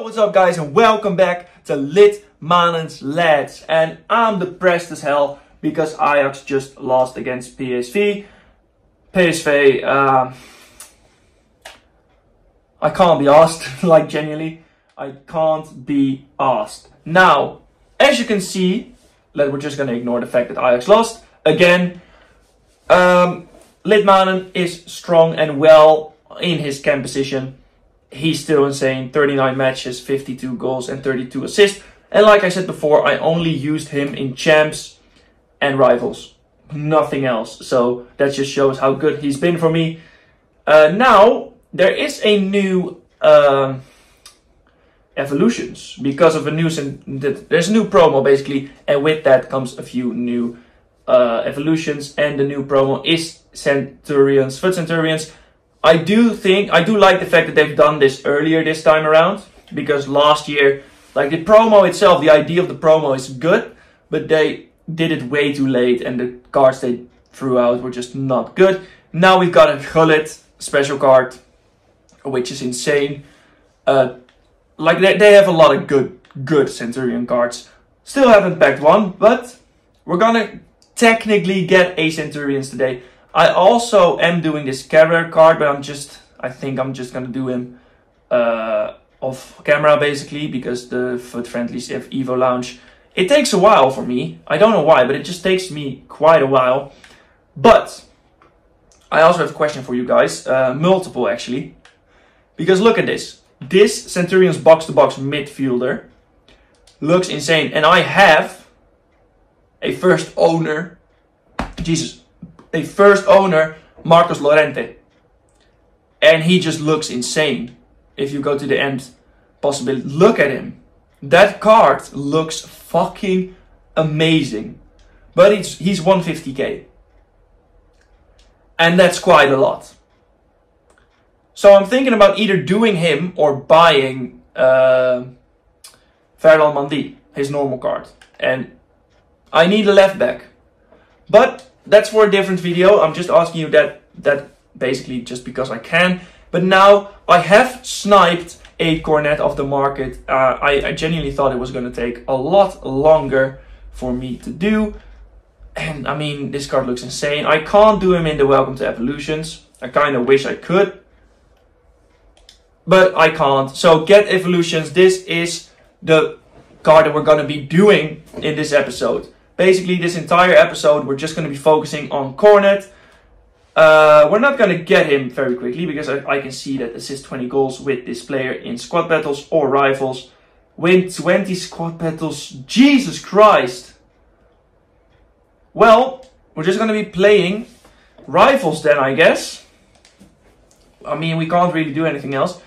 What's up guys and welcome back to Lit Manens Lads. And I'm depressed as hell because Ajax just lost against PSV. PSV, uh, I can't be asked, like genuinely, I can't be asked. Now, as you can see, let, we're just gonna ignore the fact that Ajax lost. Again, um, Litmanen is strong and well in his camp position he's still insane. 39 matches, 52 goals, and 32 assists. And like I said before, I only used him in champs and rivals. Nothing else. So that just shows how good he's been for me. Uh, now, there is a new uh, evolutions because of a new there's a new promo basically and with that comes a few new uh, evolutions and the new promo is centurions FUT centurions I do think, I do like the fact that they've done this earlier this time around. Because last year, like the promo itself, the idea of the promo is good. But they did it way too late and the cards they threw out were just not good. Now we've got a Gullit special card, which is insane. Uh, like they, they have a lot of good, good Centurion cards. Still haven't packed one, but we're gonna technically get a Centurions today. I also am doing this Carrier card, but I'm just, I think I'm just gonna do him uh, off camera basically, because the FUT friendly Evo Lounge, it takes a while for me. I don't know why, but it just takes me quite a while. But, I also have a question for you guys, uh, multiple actually. Because look at this. This Centurion's box-to-box -box midfielder looks insane. And I have a first owner, Jesus, a first owner, Marcos Llorente. And he just looks insane. If you go to the end possibility, look at him. That card looks fucking amazing. But it's, he's 150k. And that's quite a lot. So I'm thinking about either doing him or buying uh, Ferland Mendy, his normal card. And I need a left back. But that's for a different video. I'm just asking you that, that basically just because I can. But now I have sniped a Cornet of the market. Uh, I, I genuinely thought it was going to take a lot longer for me to do. And I mean, this card looks insane. I can't do him in the Welcome to Evolutions. I kind of wish I could. But I can't. So get Evolutions. This is the card that we're going to be doing in this episode. Basically, this entire episode, we're just going to be focusing on Cornet. Uh, we're not going to get him very quickly because I, I, can see that assist 20 goals with this player in squad battles or rivals. Win 20 squad battles. Jesus Christ. Well, we're just going to be playing rivals then, I guess. I mean, we can't really do anything else.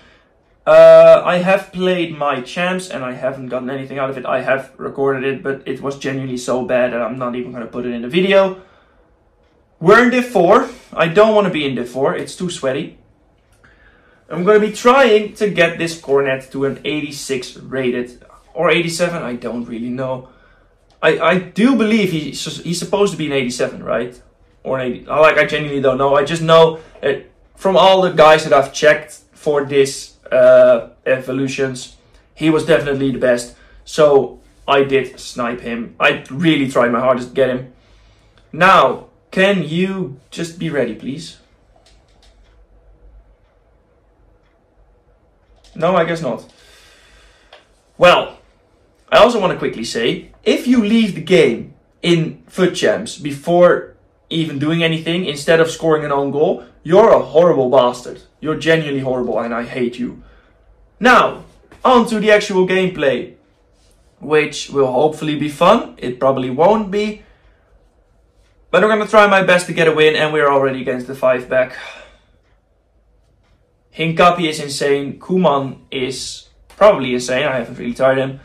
Uh, I have played my champs and I haven't gotten anything out of it. I have recorded it, but it was genuinely so bad that I'm not even going to put it in the video. We're in Div 4. I don't want to be in Div 4. It's too sweaty. I'm going to be trying to get this Cornet to an 86 rated. Or 87, I don't really know. I, I do believe he's, he's supposed to be an 87, right? Or an 80. Like, I genuinely don't know. I just know from all the guys that I've checked for this uh, evolutions. He was definitely the best. So I did snipe him. I really tried my hardest to get him. Now, can you just be ready, please? No, I guess not. Well, I also want to quickly say, if you leave the game in FUT Champs before even doing anything, instead of scoring an own goal, you're a horrible bastard. You're genuinely horrible and I hate you. Now, on to the actual gameplay, which will hopefully be fun. It probably won't be. But I'm going to try my best to get a win and we're already against the 5 back. Hincapié is insane. Kuman is probably insane. I haven't really tried him.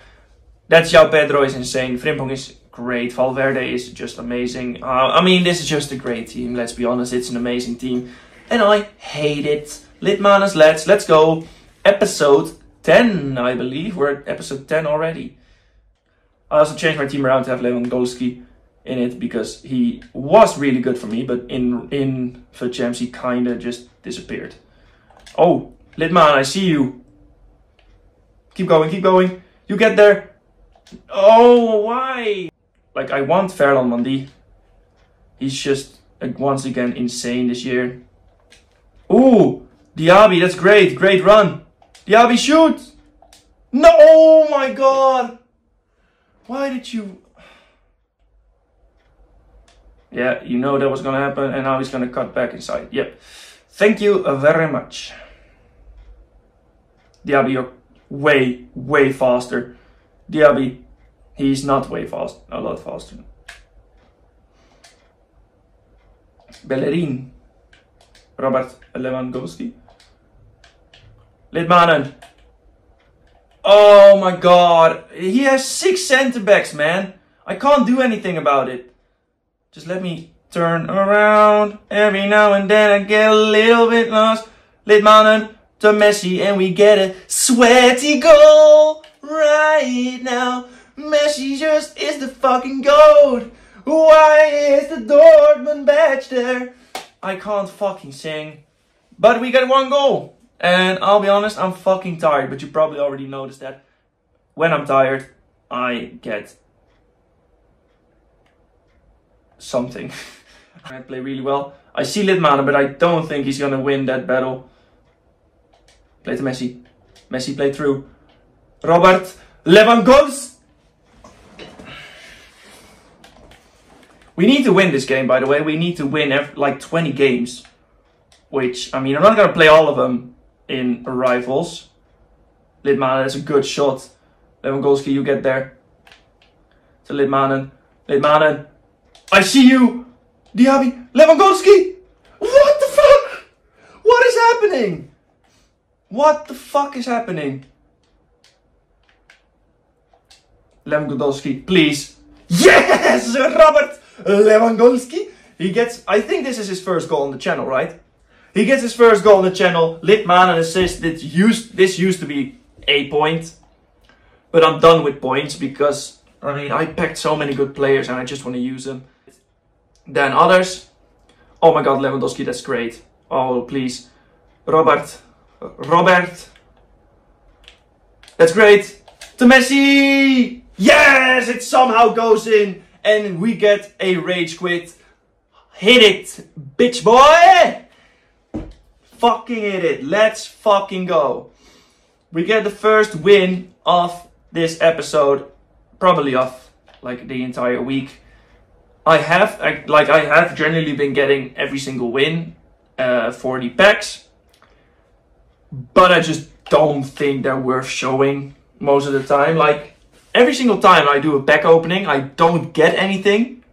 That's João Pedro is insane. Frimpong is great. Valverde is just amazing. Uh, I mean, this is just a great team. Let's be honest. It's an amazing team and I hate it. Litmanes, let's, let's go. Episode 10, I believe. We're at episode 10 already. I also changed my team around to have Lewandowski in it because he was really good for me, but in in for Champs he kinda just disappeared. Oh, Litman, I see you. Keep going, keep going. You get there. Oh, why? Like, I want Ferland Mendy. He's just, like, once again, insane this year. Ooh, Diaby, that's great. Great run. Diaby, shoot! No, oh my god! Why did you... Yeah, you know that was gonna happen and now he's gonna cut back inside. Yep. Thank you uh, very much. Diaby, you're way, way faster. Diaby, he's not way fast, a lot faster. Bellerin. Robert Lewandowski. Litmanen. Oh my god. He has six center backs, man. I can't do anything about it. Just let me turn around. Every now and then I get a little bit lost. Litmanen to Messi and we get a sweaty goal right now. Messi just is the fucking goat. Why is the Dortmund badge there? I can't fucking sing. But we got one goal. And I'll be honest, I'm fucking tired. But you probably already noticed that. When I'm tired, I get something. I play really well. I see Litmanen, but I don't think he's gonna win that battle. Play to Messi. Messi play through. Robert Lewandowski. We need to win this game, by the way. We need to win like 20 games. Which, I mean, I'm not going to play all of them in Rivals. Litmanen, that's a good shot. Lewandowski, you get there. To Litmanen. Litmanen. I see you! Diaby. Lewandowski! What the fuck? What is happening? What the fuck is happening? Lewandowski, please. Yes! Robert Lewandowski. He gets, I think this is his first goal on the channel, right? He gets his first goal on the channel. Litmanen assist. This used, this used to be a point. But I'm done with points because, I mean, I packed so many good players and I just want to use them. Then others. Oh my god, Lewandowski, that's great. Oh, please. Robert. Robert. That's great. To Messi! Yes! It somehow goes in and we get a rage quit. Hit it, bitch boy! Fucking hit it. Let's fucking go. We get the first win of this episode. Probably of like the entire week. I have, like I have generally been getting every single win uh, for the packs. But I just don't think they're worth showing most of the time. Like every single time I do a pack opening, I don't get anything,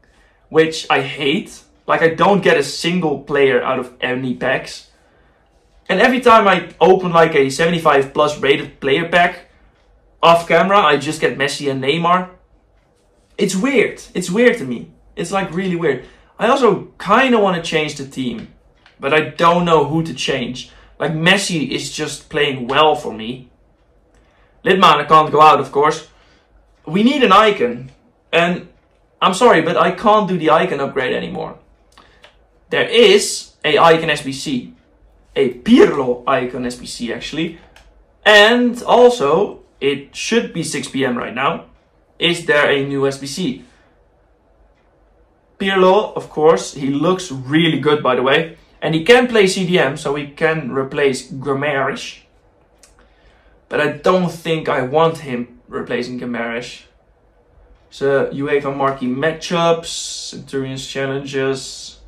which I hate. Like I don't get a single player out of any packs. And every time I open like a 75 plus rated player pack off camera, I just get Messi and Neymar. It's weird. It's weird to me. It's like really weird. I also kind of want to change the team, but I don't know who to change. Like Messi is just playing well for me. Litmanen can't go out, of course we need an icon. And I'm sorry, but I can't do the icon upgrade anymore. There is a icon SBC. A Pirlo icon SBC actually. And also, it should be 6 p.m. right now. Is there a new SBC? Pirlo, of course, he looks really good by the way. And he can play CDM, so he can replace Guimaraes. But I don't think I want him replacing Guimaraes. So UEFA marquee matchups, Centurions challenges.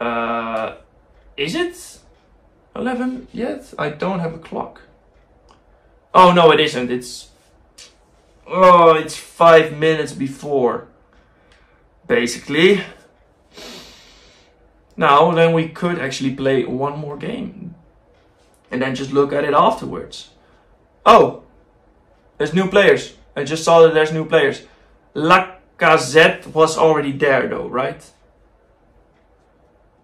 Uh, is it 11 yet? I don't have a clock. Oh no, it isn't. It's oh, it's five minutes before, basically. Now then, we could actually play one more game, and then just look at it afterwards. Oh, there's new players. I just saw that there's new players. Lacazette was already there though, right?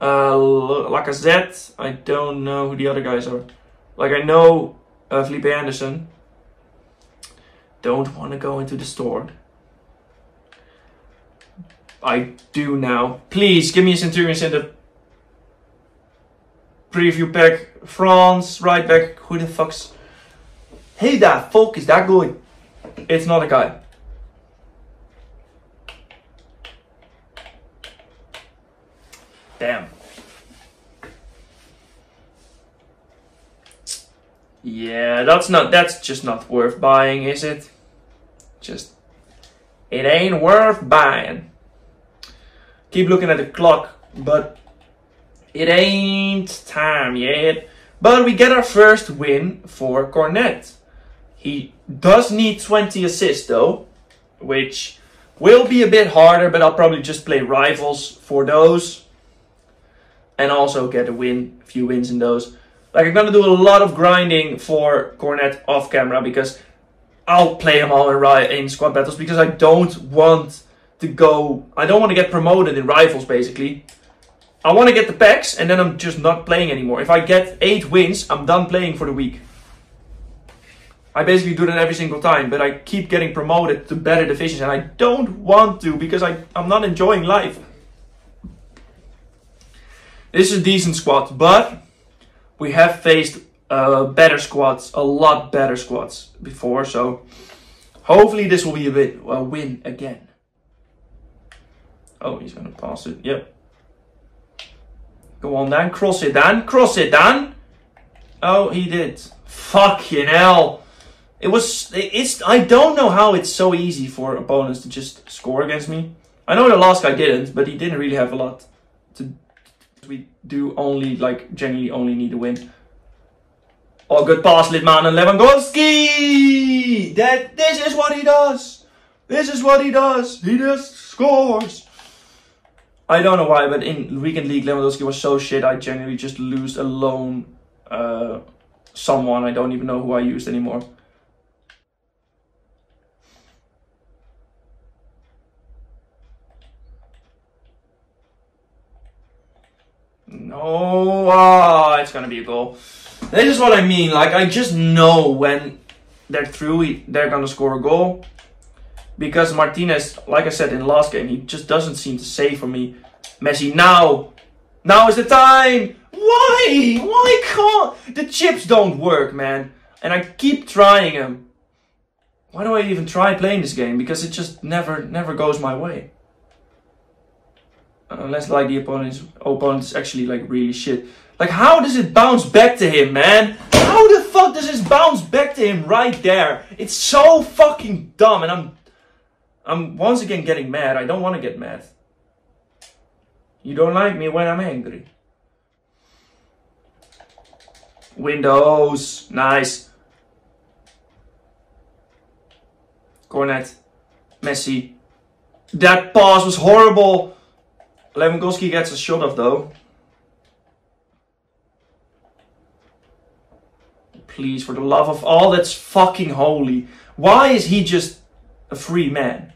Uh, Lacazette, I don't know who the other guys are. Like I know uh, Felipe Anderson. Don't want to go into the store. I do now. Please give me a Centurions in the preview pack. France, right back. Who the fuck's Who the fuck is that guy? It's not a guy. Damn. Yeah, that's not that's just not worth buying, is it? Just it ain't worth buying. Keep looking at the clock, but it ain't time yet. But we get our first win for Cornet. He does need 20 assists though, which will be a bit harder, but I'll probably just play rivals for those. And also get a win, a few wins in those. Like I'm gonna do a lot of grinding for Cornet off camera because I'll play him all in, in squad battles because I don't want to go. I don't want to get promoted in rivals basically. I want to get the packs and then I'm just not playing anymore. If I get 8 wins, I'm done playing for the week. I basically do that every single time, but I keep getting promoted to better divisions and I don't want to because I, I'm not enjoying life. This is a decent squad, but we have faced uh, better squads, a lot better squads before, so hopefully this will be a bit a win again. Oh, he's gonna pass it. Yep. Go on then, cross it Dan, cross it Dan. Oh, he did. Fucking hell. It was, it's, I don't know how it's so easy for opponents to just score against me. I know the last guy didn't, but he didn't really have a lot to, we do only, like, genuinely only need a win. Oh, good pass, Litman and Lewandowski! That, this is what he does! This is what he does! He just scores! I don't know why, but in Weekend League, Lewandowski was so shit, I genuinely just lose alone uh, someone. I don't even know who I used anymore. No, ah, it's gonna be a goal. This is what I mean. Like I just know when they're through, they're gonna score a goal because Martinez, like I said in the last game, he just doesn't seem to save for me. Messi, now! Now is the time! Why? Why can't... The chips don't work, man. And I keep trying them. Why do I even try playing this game? Because it just never, never goes my way. Unless like the opponent's opponent is actually like really shit. Like how does it bounce back to him, man? How the fuck does this bounce back to him right there? It's so fucking dumb and I'm I'm once again getting mad. I don't want to get mad. You don't like me when I'm angry. Windows. Nice. Cornet. Messi. That pass was horrible. Lewandowski gets a shot off though. Please, for the love of all that's fucking holy. Why is he just a free man?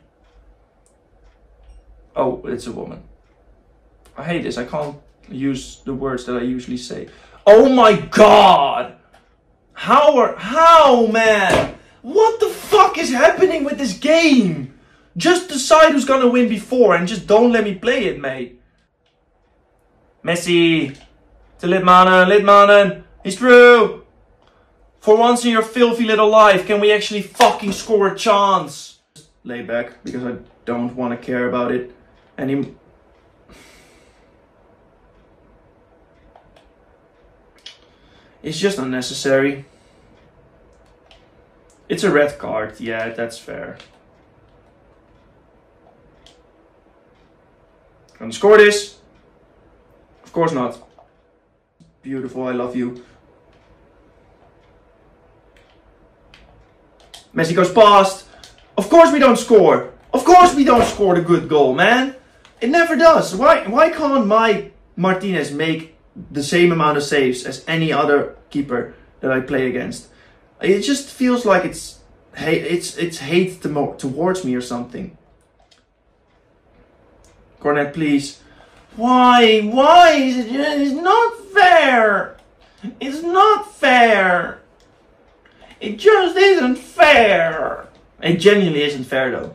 Oh, it's a woman. I hate this. I can't use the words that I usually say. Oh my god! How are, how man? What the fuck is happening with this game? Just decide who's gonna win before and just don't let me play it, mate. Messi. To Litmanen, Litmanen. He's through. For once in your filthy little life, can we actually fucking score a chance? lay back because I don't want to care about it anymore. It's just unnecessary. It's a red card, yeah, that's fair. Gonna score this? Of course not. Beautiful, I love you. Messi goes past. Of course we don't score. Of course we don't score the good goal, man. It never does. Why why can't my Martinez make the same amount of saves as any other keeper that I play against. It just feels like it's hate, it's it's hate to towards me or something. Cornet, please. Why? Why is it? It's not fair. It's not fair. It just isn't fair. It genuinely isn't fair though.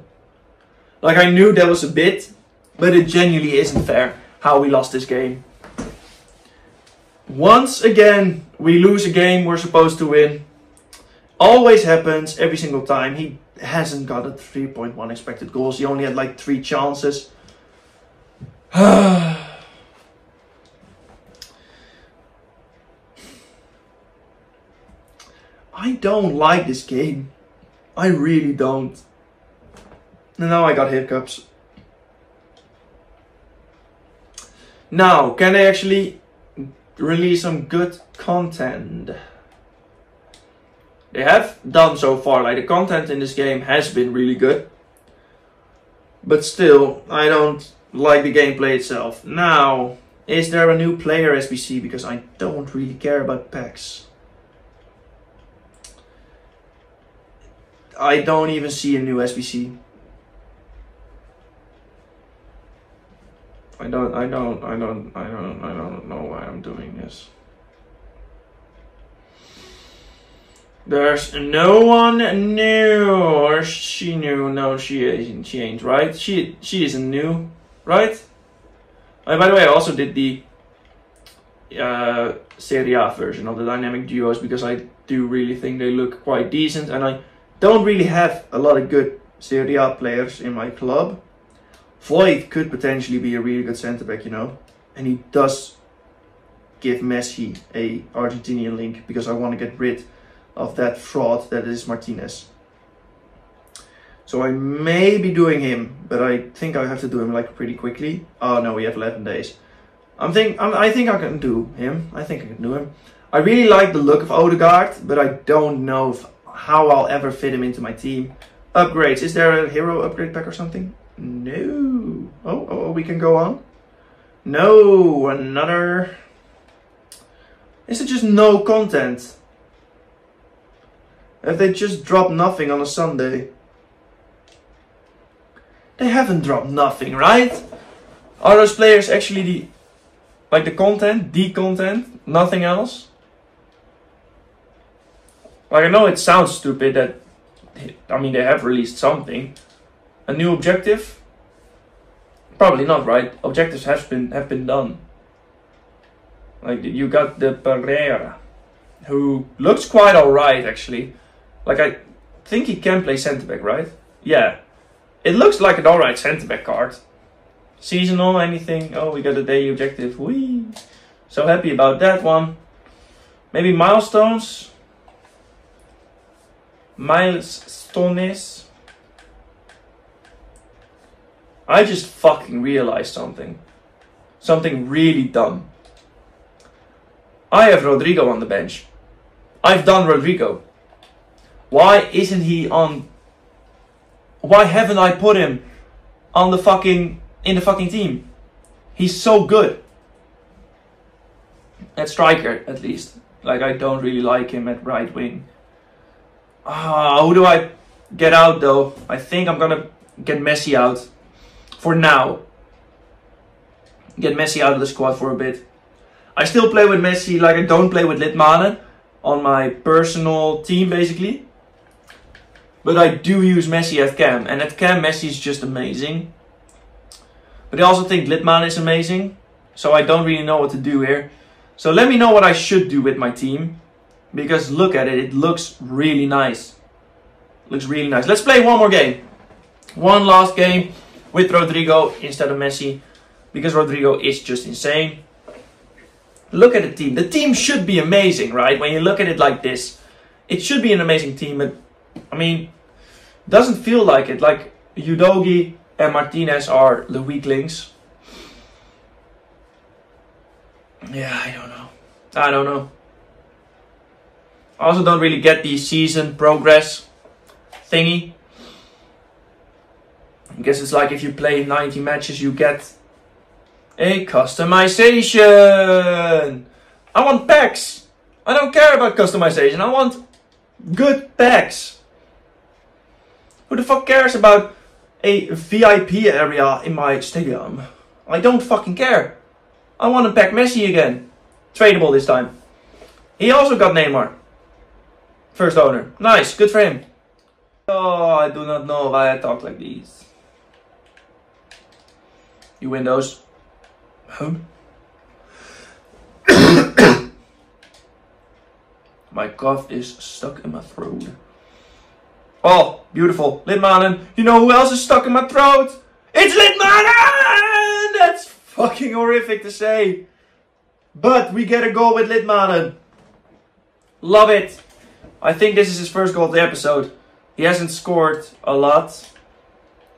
Like I knew that was a bit, but it genuinely isn't fair how we lost this game. Once again, we lose a game we're supposed to win. Always happens every single time. He hasn't got a 3.1 expected goals. He only had like three chances. I don't like this game. I really don't. And Now I got hiccups. Now, can they actually release some good content? They have done so far, like the content in this game has been really good. But still, I don't like the gameplay itself. Now, is there a new player SBC? Because I don't really care about packs. I don't even see a new SBC. I don't, I don't, I don't, I don't, I don't know why I'm doing this. There's no one new, or she knew. No, she ain't. She ain't right. She she isn't new, right? Uh, by the way, I also did the uh, Serie A version of the dynamic duos because I do really think they look quite decent, and I don't really have a lot of good Serie A players in my club. Floyd could potentially be a really good centre back, you know, and he does give Messi a Argentinian link because I want to get rid of that fraud that is Martinez. So I may be doing him, but I think I have to do him like pretty quickly. Oh no, we have 11 days. I'm think I'm, I think I can do him. I think I can do him. I really like the look of Odegaard, but I don't know if, how I'll ever fit him into my team. Upgrades. Is there a hero upgrade pack or something? No. Oh, oh, oh we can go on. No, another. Is it just no content? Have they just dropped nothing on a Sunday? They haven't dropped nothing, right? Are those players actually the like the content, the content, nothing else? Like I know it sounds stupid that I mean they have released something. A new objective? Probably not, right? Objectives have been have been done. Like you got the Pereira, who looks quite alright actually. Like I think he can play centre back, right? Yeah. It looks like an alright centre back card. Seasonal, anything. Oh, we got a daily objective. Whee! So happy about that one. Maybe milestones. Milestones. I just fucking realized something. Something really dumb. I have Rodrigo on the bench. I've done Rodrigo. Why isn't he on? Why haven't I put him on the fucking in the fucking team? He's so good at striker, at least. Like I don't really like him at right wing. Ah, who do I get out though? I think I'm gonna get Messi out for now. Get Messi out of the squad for a bit. I still play with Messi like I don't play with Litmanen on my personal team basically. But I do use Messi at cam. And at cam, Messi is just amazing. But I also think Litman is amazing. So I don't really know what to do here. So let me know what I should do with my team. Because look at it, it looks really nice. Looks really nice. Let's play one more game. One last game with Rodrigo instead of Messi. Because Rodrigo is just insane. Look at the team. The team should be amazing, right? When you look at it like this. It should be an amazing team, but I mean, doesn't feel like it. Like Udogie and Martinez are the weaklings. Yeah, I don't know. I don't know. I also don't really get the season progress thingy. I guess it's like if you play 90 matches, you get a customization. I want packs. I don't care about customization. I want good packs. Who the fuck cares about a VIP area in my stadium? I don't fucking care. I want to pack Messi again. Tradable this time. He also got Neymar. First owner. Nice, good for him. Oh, I do not know why I talk like this. You Windows. Home. My cough is stuck in my throat. Oh, beautiful. Litmanen. You know who else is stuck in my throat? It's Litmanen! That's fucking horrific to say. But we get a goal with Litmanen. Love it. I think this is his first goal of the episode. He hasn't scored a lot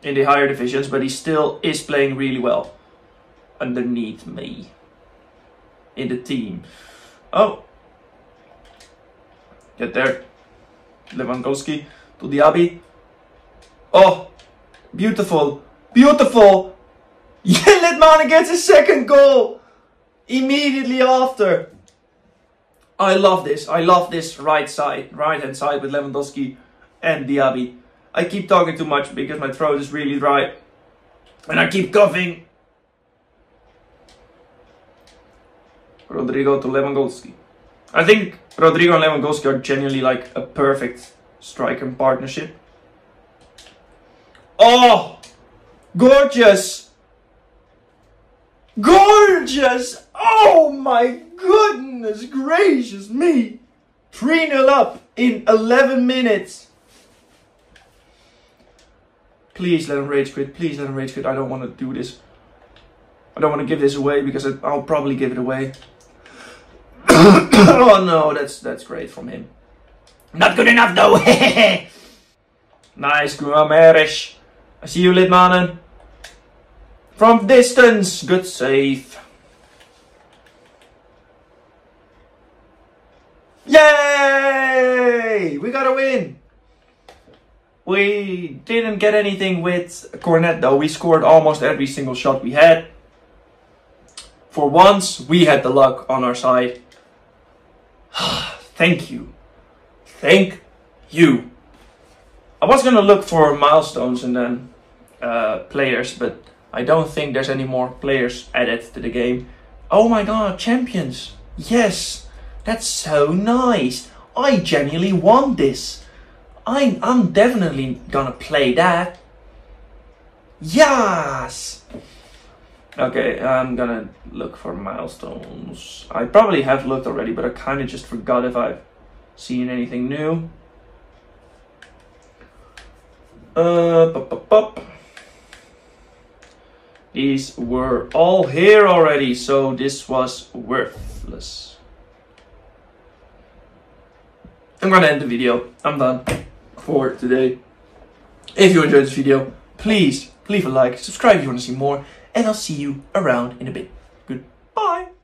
in the higher divisions, but he still is playing really well underneath me in the team. Oh, get there. Lewandowski to Diaby. Oh, beautiful, beautiful. Litmanen gets his second goal immediately after. I love this. I love this right side, right hand side with Lewandowski and Diaby. I keep talking too much because my throat is really dry. And I keep coughing. Rodrigo to Lewandowski. I think Rodrigo and Lewandowski are genuinely like a perfect striker partnership. Oh! Gorgeous! Gorgeous! Oh my goodness gracious me! 3 0 up in 11 minutes. Please let him rage quit. Please let him rage quit. I don't want to do this. I don't want to give this away because I'll probably give it away. oh no, that's that's great from him. Not good enough though. nice, Guimaraes. I see you, Litmanen. From distance, good save. Yay! We got a win. We didn't get anything with Cornet though. We scored almost every single shot we had. For once, we had the luck on our side. Thank you. Thank you. I was gonna look for milestones and then uh, players, but I don't think there's any more players added to the game. Oh my god, champions! Yes, that's so nice. I genuinely want this. I, I'm definitely gonna play that. Yes! Okay, I'm gonna look for milestones. I probably have looked already, but I kind of just forgot if I've seen anything new. Uh, pop, pop, pop. These were all here already, so this was worthless. I'm gonna end the video. I'm done for today. If you enjoyed this video, please leave a like, subscribe if you want to see more, and I'll see you around in a bit.